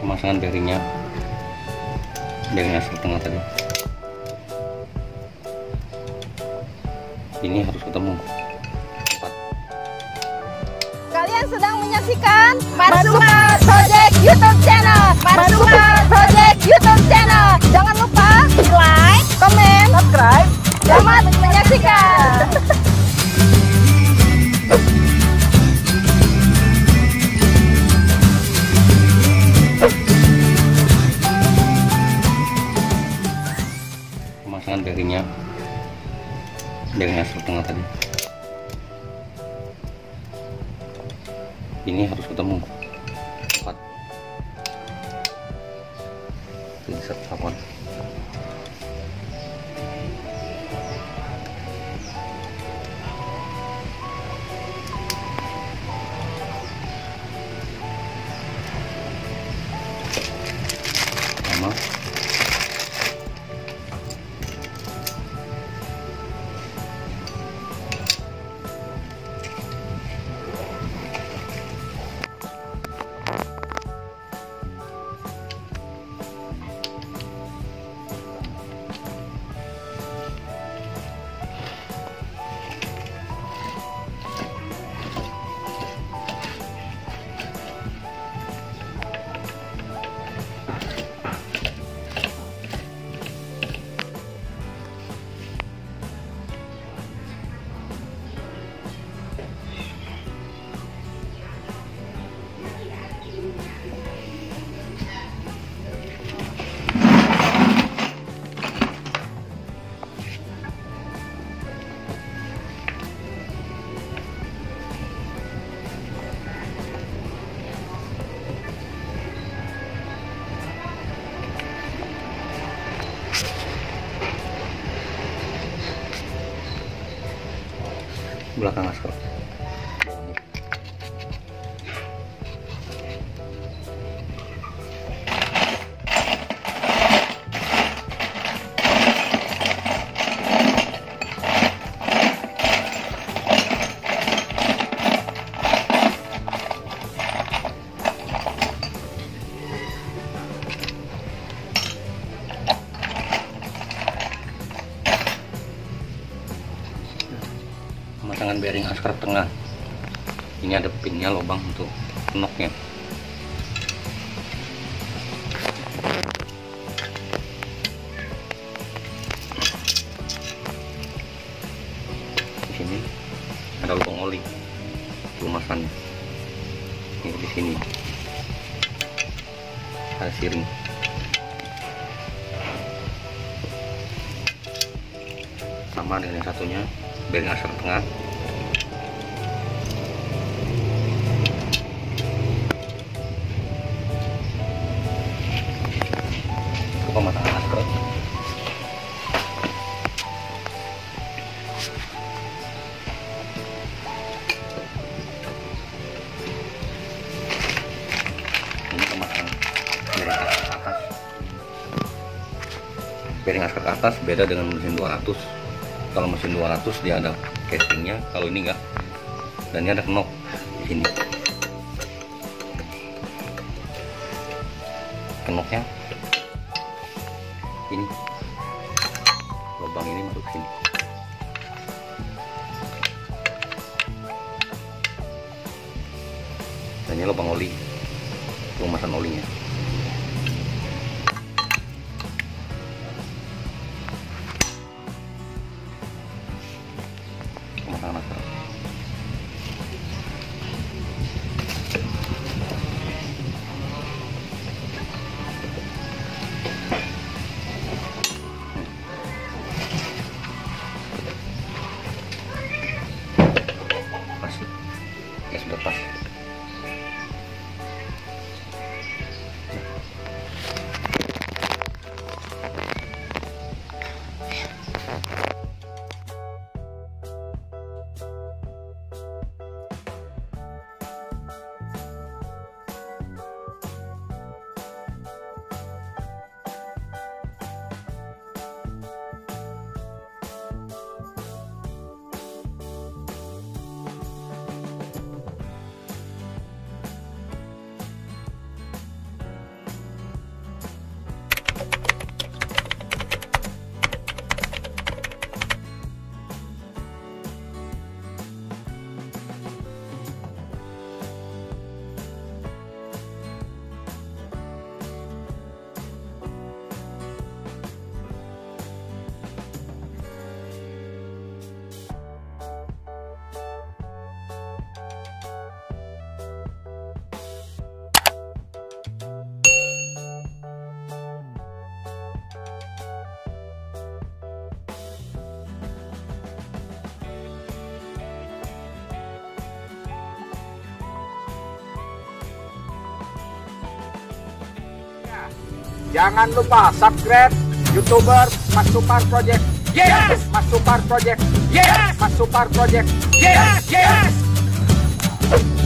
pemasangan bearingnya bearingnya setengah tadi ini harus ketemu Kalian sedang menyaksikan Marsuma Project YouTube channel. Marsuma Project YouTube channel. Jangan lupa like, komen, subscribe. Selamat menyaksikan. Pemasangan bearingnya bearingnya setengah tadi. Ini harus ketemu. Empat. Insert sabun belakang askar bearing askar tengah. Ini ada pinnya lubang untuk knoknya di sini ada lubang oli lumasannya ini di sini. Siring. Sama dengan yang satunya bearing askar tengah pemasangan bearing askar ke atas. Beda dengan mesin 200 kalau mesin 200 dia ada casingnya. Kalau ini enggak dan ini ada knob di sini. Knobnya ini. Lubang ini masuk sini. Dan ini lubang oli. Lumasan olinya. Pemasangan askar Jangan lupa subscribe YouTuber Mas Supar Project. Yes, Mas Supar Project. Yes, Mas Supar Project. Yes, yes.